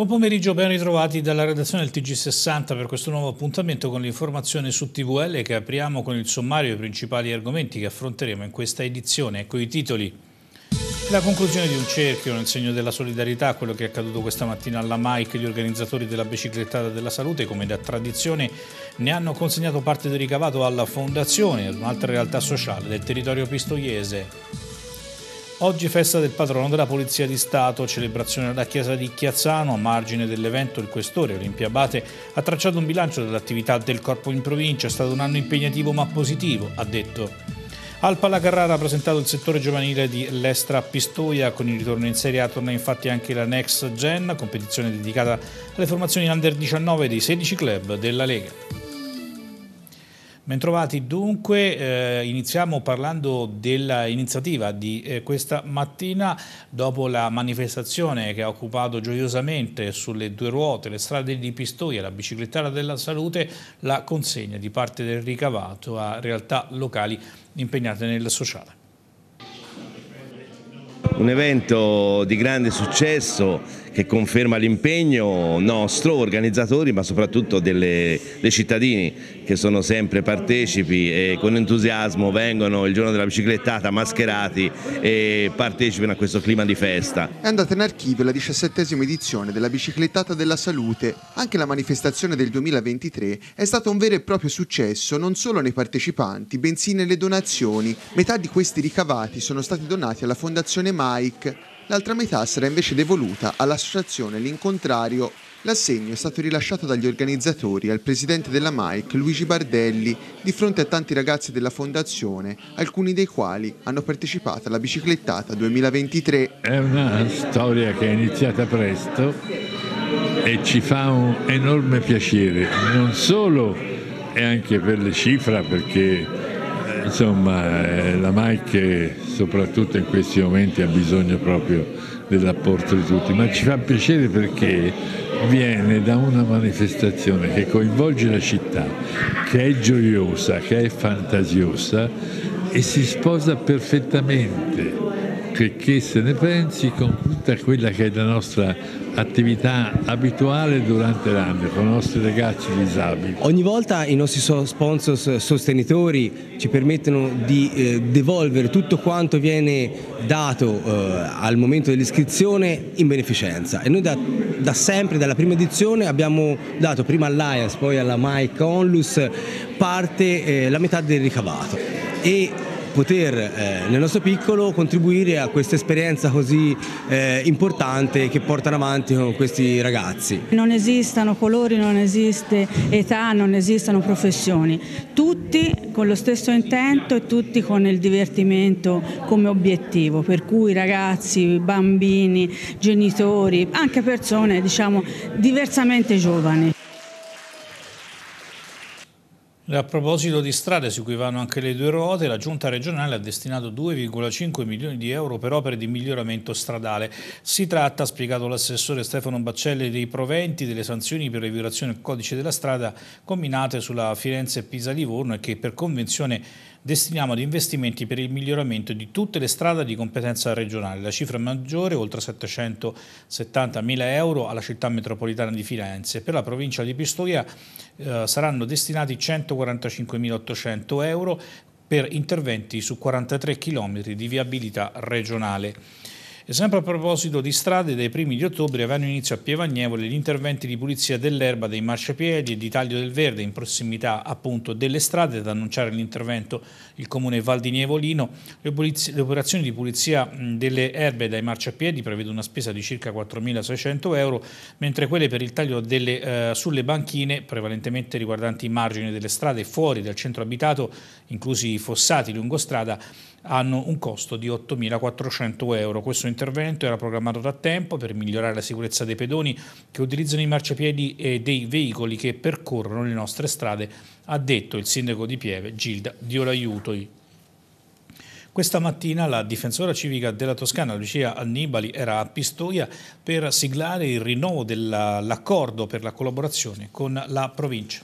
Buon pomeriggio, ben ritrovati dalla redazione del TG60 per questo nuovo appuntamento con l'informazione su TVL che apriamo con il sommario dei principali argomenti che affronteremo in questa edizione. Ecco i titoli. La conclusione di un cerchio nel segno della solidarietà, quello che è accaduto questa mattina alla Mike, gli organizzatori della biciclettata della salute, come da tradizione, ne hanno consegnato parte del ricavato alla fondazione, un'altra realtà sociale del territorio pistoiese. Oggi festa del patrono della Polizia di Stato, celebrazione alla chiesa di Chiazzano, a margine dell'evento il questore Olimpia Abate ha tracciato un bilancio dell'attività del corpo in provincia, è stato un anno impegnativo ma positivo, ha detto. Alpa La Carrara ha presentato il settore giovanile di Lestra Pistoia, con il ritorno in Serie A torna infatti anche la Next Gen, competizione dedicata alle formazioni under 19 dei 16 club della Lega. Bentrovati, dunque eh, iniziamo parlando dell'iniziativa di eh, questa mattina dopo la manifestazione che ha occupato gioiosamente sulle due ruote, le strade di Pistoia, la biciclettara della salute, la consegna di parte del ricavato a realtà locali impegnate nel sociale. Un evento di grande successo che conferma l'impegno nostro, organizzatori, ma soprattutto delle, dei cittadini che sono sempre partecipi e con entusiasmo vengono il giorno della biciclettata mascherati e partecipano a questo clima di festa. È andata in archivio la diciassettesima edizione della biciclettata della salute. Anche la manifestazione del 2023 è stata un vero e proprio successo non solo nei partecipanti, bensì nelle donazioni. Metà di questi ricavati sono stati donati alla Fondazione Mike l'altra metà sarà invece devoluta all'associazione L'Incontrario. L'assegno è stato rilasciato dagli organizzatori al presidente della MAIC, Luigi Bardelli, di fronte a tanti ragazzi della fondazione, alcuni dei quali hanno partecipato alla biciclettata 2023. È una storia che è iniziata presto e ci fa un enorme piacere, non solo e anche per le cifre, perché insomma eh, la Mike soprattutto in questi momenti ha bisogno proprio dell'apporto di tutti, ma ci fa piacere perché viene da una manifestazione che coinvolge la città, che è gioiosa, che è fantasiosa e si sposa perfettamente, che se ne pensi, con tutta quella che è la nostra attività abituale durante l'anno con i nostri ragazzi disabili. Ogni volta i nostri sponsor sostenitori ci permettono di eh, devolvere tutto quanto viene dato eh, al momento dell'iscrizione in beneficenza e noi da, da, sempre, dalla prima edizione abbiamo dato prima all'AIAS, poi alla Mike Onlus parte eh, la metà del ricavato e poter eh, nel nostro piccolo contribuire a questa esperienza così eh, importante che portano avanti con questi ragazzi. Non esistono colori, non esiste età, non esistono professioni, tutti con lo stesso intento e tutti con il divertimento come obiettivo, per cui ragazzi, bambini, genitori, anche persone diciamo diversamente giovani. A proposito di strade su cui vanno anche le due ruote, la Giunta regionale ha destinato 2,5 milioni di euro per opere di miglioramento stradale. Si tratta, ha spiegato l'assessore Stefano Baccelli, dei proventi delle sanzioni per le violazioni del codice della strada combinate sulla Firenze-Pisa-Livorno e che per convenzione destiniamo ad investimenti per il miglioramento di tutte le strade di competenza regionale. La cifra maggiore, oltre 770 mila euro, alla città metropolitana di Firenze. Per la provincia di Pistoia eh, saranno destinati 145.800 euro per interventi su 43 km di viabilità regionale. E sempre a proposito di strade, dai primi di ottobre avranno inizio a Pievagnevole gli interventi di pulizia dell'erba, dei marciapiedi e di taglio del verde in prossimità appunto delle strade. Ad annunciare l'intervento il comune Valdinievolino. Le, le operazioni di pulizia delle erbe dai marciapiedi prevedono una spesa di circa 4.600 euro, mentre quelle per il taglio delle, eh, sulle banchine, prevalentemente riguardanti i margini delle strade fuori dal centro abitato, inclusi i fossati lungo strada, hanno un costo di 8.400 euro. Questo intervento era programmato da tempo per migliorare la sicurezza dei pedoni che utilizzano i marciapiedi e dei veicoli che percorrono le nostre strade, ha detto il sindaco di Pieve Gilda Diolaiutoi. Questa mattina la difensora civica della Toscana, Lucia Annibali, era a Pistoia per siglare il rinnovo dell'accordo per la collaborazione con la provincia.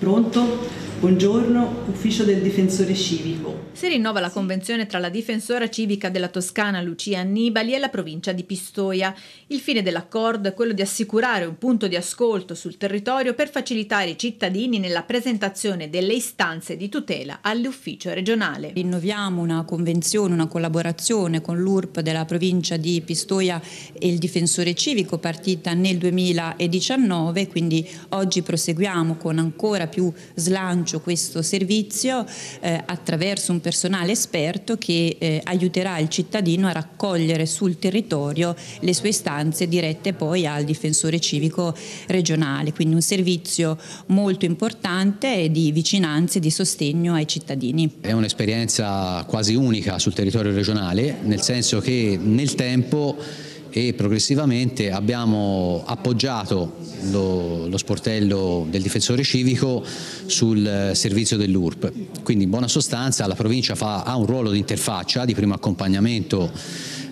Pronto? Buongiorno, ufficio del difensore civico. Si rinnova la convenzione tra la difensora civica della Toscana Lucia Annibali e la provincia di Pistoia. Il fine dell'accordo è quello di assicurare un punto di ascolto sul territorio per facilitare i cittadini nella presentazione delle istanze di tutela all'ufficio regionale. Rinnoviamo una convenzione, una collaborazione con l'URP della provincia di Pistoia e il difensore civico partita nel 2019, quindi oggi proseguiamo con ancora più slancio lancio questo servizio eh, attraverso un personale esperto che eh, aiuterà il cittadino a raccogliere sul territorio le sue istanze dirette poi al difensore civico regionale, quindi un servizio molto importante di vicinanza e di sostegno ai cittadini. È un'esperienza quasi unica sul territorio regionale, nel senso che nel tempo e progressivamente abbiamo appoggiato lo, lo, sportello del difensore civico sul servizio dell'URP. Quindi in buona sostanza la provincia fa, ha un ruolo di interfaccia, di primo accompagnamento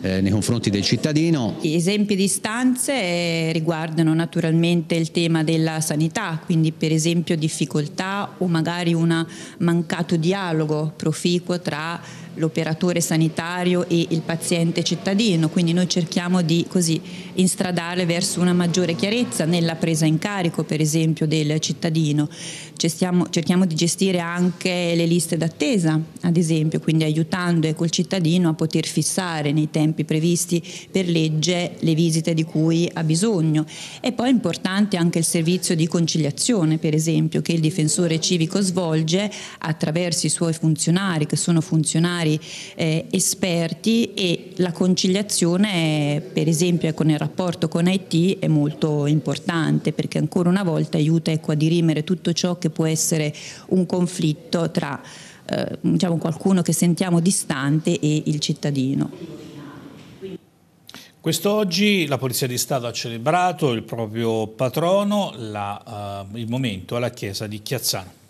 eh, nei confronti del cittadino. Esempi di istanze riguardano naturalmente il tema della sanità, quindi per esempio difficoltà o magari un mancato dialogo proficuo tra l'operatore sanitario e il paziente cittadino, quindi noi cerchiamo di così instradare verso una maggiore chiarezza nella presa in carico per esempio del cittadino. Cerchiamo, cerchiamo di gestire anche le liste d'attesa, ad esempio, quindi aiutando col cittadino a poter fissare nei tempi previsti per legge le visite di cui ha bisogno. E poi è importante anche il servizio di conciliazione, per esempio, che il difensore civico svolge attraverso i suoi funzionari, che sono funzionari eh, esperti e la conciliazione, per esempio, con il rapporto con IT è molto importante perché ancora una volta aiuta ecco, a dirimere tutto ciò che può essere un conflitto tra eh, diciamo, qualcuno che sentiamo distante e il cittadino. Quest'oggi la Polizia di Stato ha celebrato il proprio patrono, la, uh, il momento alla chiesa di Chiazzano.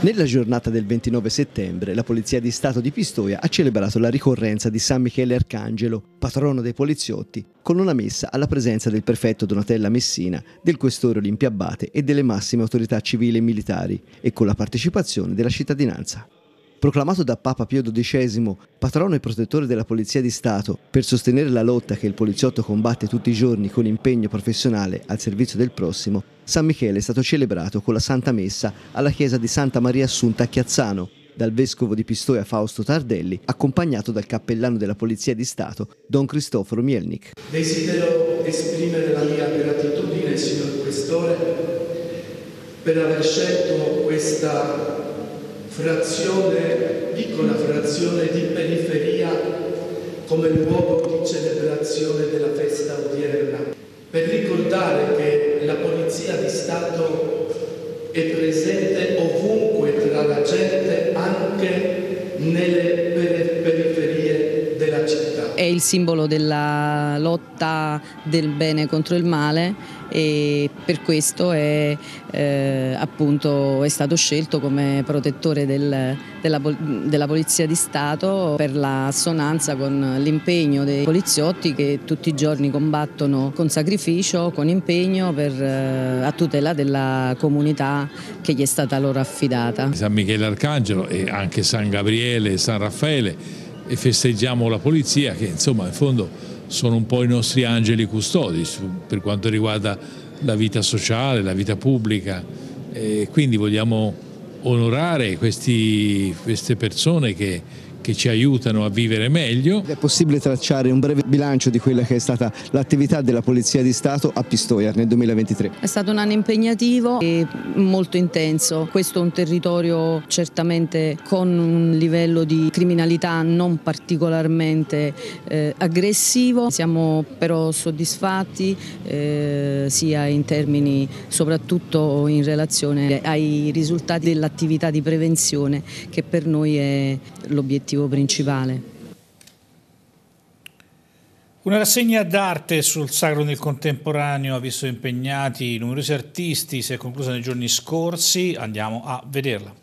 Nella giornata del 29 settembre la Polizia di Stato di Pistoia ha celebrato la ricorrenza di San Michele Arcangelo, patrono dei poliziotti, con una messa alla presenza del prefetto Donatella Messina, del questore Olimpia Abate e delle massime autorità civili e militari e con la partecipazione della cittadinanza proclamato da Papa Pio XII patrono e protettore della Polizia di Stato per sostenere la lotta che il poliziotto combatte tutti i giorni con impegno professionale al servizio del prossimo, San Michele è stato celebrato con la Santa Messa alla chiesa di Santa Maria Assunta a Chiazzano, dal vescovo di Pistoia Fausto Tardelli, accompagnato dal cappellano della Polizia di Stato, Don Cristoforo Mielnik. Desidero esprimere la mia gratitudine, signor Questore, per aver scelto questa frazione, piccola frazione di periferia come luogo di celebrazione della festa odierna, per ricordare che la Polizia di Stato è presente ovunque tra la gente, anche nelle periferie città. È il simbolo della lotta del bene contro il male e per questo è, eh, appunto, è stato scelto come protettore del, della, della, Polizia di Stato per l'assonanza con l'impegno dei poliziotti che tutti i giorni combattono con sacrificio, con impegno per, eh, a tutela della comunità che gli è stata loro affidata. San Michele Arcangelo e anche San Gabriele e San Raffaele e festeggiamo la polizia che insomma in fondo sono un po' i nostri angeli custodi per quanto riguarda la vita sociale, la vita pubblica. E quindi vogliamo onorare questi, queste persone che che ci aiutano a vivere meglio. È possibile tracciare un breve bilancio di quella che è stata l'attività della Polizia di Stato a Pistoia nel 2023? È stato un anno impegnativo e molto intenso. Questo è un territorio certamente con un livello di criminalità non particolarmente eh, aggressivo. Siamo però soddisfatti eh, sia in termini soprattutto in relazione ai risultati dell'attività di prevenzione che per noi è l'obiettivo l'obiettivo principale. Una rassegna d'arte sul sacro nel contemporaneo ha visto impegnati numerosi artisti, si è conclusa nei giorni scorsi, andiamo a vederla.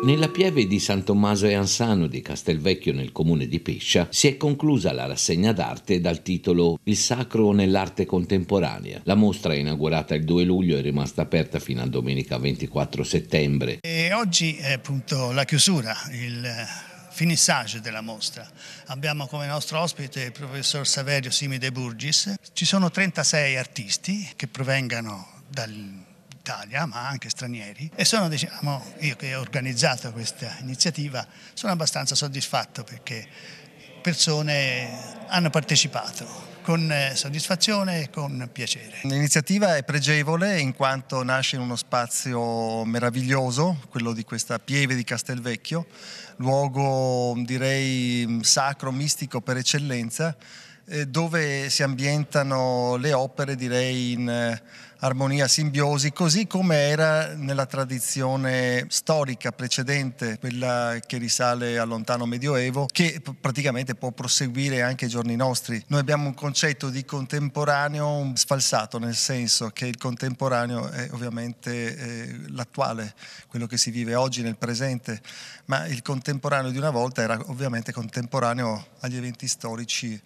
Nella pieve di San Tommaso e Ansano di Castelvecchio nel comune di Pescia si è conclusa la rassegna d'arte dal titolo Il sacro nell'arte contemporanea. La mostra inaugurata il 2 luglio è rimasta aperta fino a domenica 24 settembre. E oggi è appunto la chiusura, il finissage della mostra. Abbiamo come nostro ospite il professor Saverio Simide Burgis. Ci sono 36 artisti che provengano dal Italia, ma anche stranieri, e sono, diciamo, io che ho organizzato questa iniziativa, sono abbastanza soddisfatto perché persone hanno partecipato con eh, soddisfazione e con piacere. L'iniziativa è pregevole in quanto nasce in uno spazio meraviglioso, quello di questa pieve di Castelvecchio, luogo direi sacro, mistico per eccellenza, eh, dove si ambientano le opere direi in eh, armonia, simbiosi, così come era nella tradizione storica precedente, quella che risale al lontano Medioevo, che praticamente può proseguire anche ai giorni nostri. Noi abbiamo un concetto di contemporaneo sfalsato, nel senso che il contemporaneo è ovviamente eh, l'attuale, quello che si vive oggi nel presente, ma il contemporaneo di una volta era ovviamente contemporaneo agli eventi storici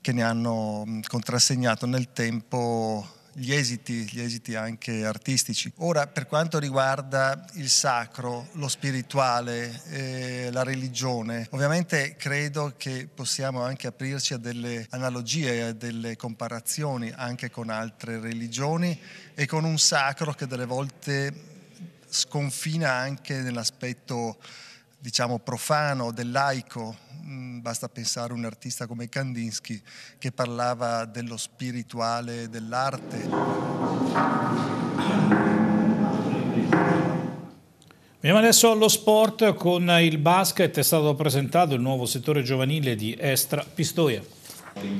che ne hanno contrassegnato nel tempo gli esiti, gli esiti anche artistici. Ora, per quanto riguarda il sacro, lo spirituale, eh, la religione, ovviamente credo che possiamo anche aprirci a delle analogie, a delle comparazioni anche con altre religioni e con un sacro che delle volte sconfina anche nell'aspetto diciamo profano del laico, mm, basta pensare a un artista come Kandinsky che parlava dello spirituale, dell'arte. Veniamo adesso allo sport con il basket, è stato presentato il nuovo settore giovanile di Estra Pistoia.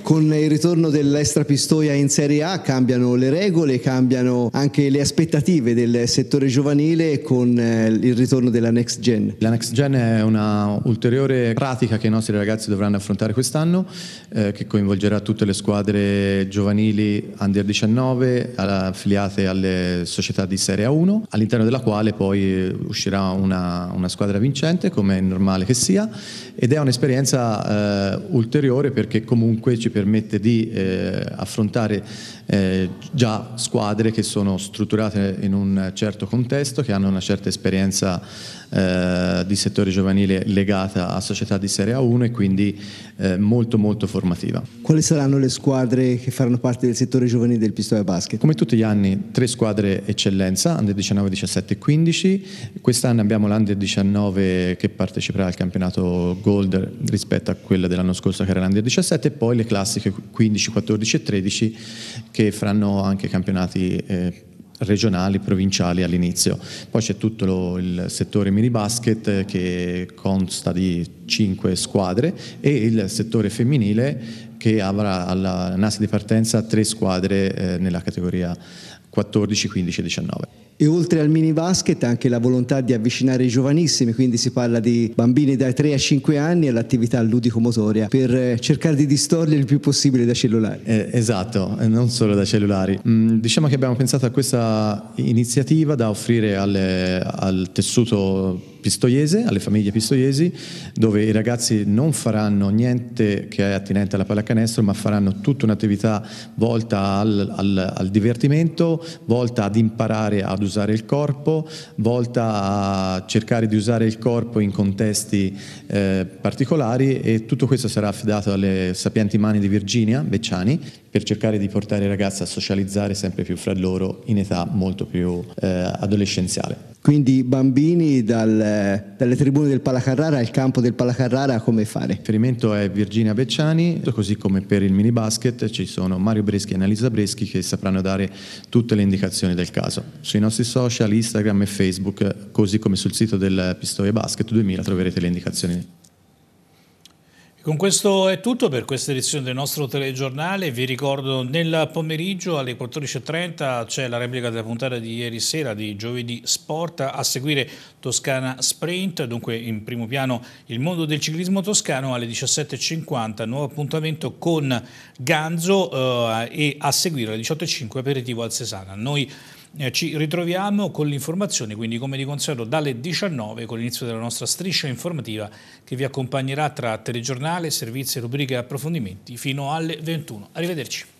Con il ritorno dell'Estra Pistoia in Serie A cambiano le regole, cambiano anche le aspettative del settore giovanile con eh, il ritorno della Next Gen. La Next Gen è una ulteriore pratica che i nostri ragazzi dovranno affrontare quest'anno, eh, che coinvolgerà tutte le squadre giovanili under 19 affiliate alle società di Serie A1, all'interno della quale poi uscirà una, una squadra vincente, come è normale che sia, ed è un'esperienza eh, ulteriore perché comunque comunque ci permette di eh, affrontare eh, già squadre che sono strutturate in un certo contesto, che hanno una certa esperienza eh, di settore giovanile legata a società di Serie A1 e quindi eh, molto molto formativa. Quali saranno le squadre che faranno parte del settore giovanile del Pistoia Basket? Come tutti gli anni tre squadre eccellenza, Under 19, 17 e 15, quest'anno abbiamo l'Under 19 che parteciperà al campionato Gold rispetto a quella dell'anno scorso che era l'Under 17 e poi le classiche 15, 14 e 13 che faranno anche campionati eh, regionali, provinciali all'inizio. Poi c'è tutto lo, il settore mini basket che consta di cinque squadre e il settore femminile che avrà alla nasa di partenza tre squadre eh, nella categoria 14, 15 e 19. E oltre al mini basket anche la volontà di avvicinare i giovanissimi, quindi si parla di bambini dai 3 a 5 anni all'attività ludico-motoria per eh, cercare di distorli il più possibile da cellulari. Eh, esatto, non solo da cellulari. Mm, diciamo che abbiamo pensato a questa iniziativa da offrire alle, al tessuto pistoiese, alle famiglie pistoiesi, dove i ragazzi non faranno niente che è attinente alla pallacanestro, ma faranno tutta un'attività volta al, al, al divertimento, volta ad imparare ad usare il corpo, volta a cercare di usare il corpo in contesti eh, particolari e tutto questo sarà affidato alle sapienti mani di Virginia Becciani per cercare di portare i ragazzi a socializzare sempre più fra loro in età molto più eh, adolescenziale. Quindi bambini dal, dalle tribune del Palacarrara al campo del Palacarrara come fare? Il riferimento è Virginia Becciani, così come per il mini basket ci sono Mario Breschi e Annalisa Breschi che sapranno dare tutte le indicazioni del caso. Sui nostri social, Instagram e Facebook, così come sul sito del Pistoia Basket 2000 troverete le indicazioni. Con questo è tutto per questa edizione del nostro telegiornale. Vi ricordo nel pomeriggio alle 14.30 c'è la replica della puntata di ieri sera di Giovedì Sport. A seguire Toscana Sprint, dunque in primo piano il mondo del ciclismo toscano alle 17.50, nuovo appuntamento con Ganzo eh, e a seguire alle 18.05 aperitivo al Sesana. Noi eh, ci ritroviamo con l'informazione, quindi come di consueto dalle 19 con l'inizio della nostra striscia informativa che vi accompagnerà tra telegiornale, servizi, rubriche e approfondimenti fino alle 21. Arrivederci.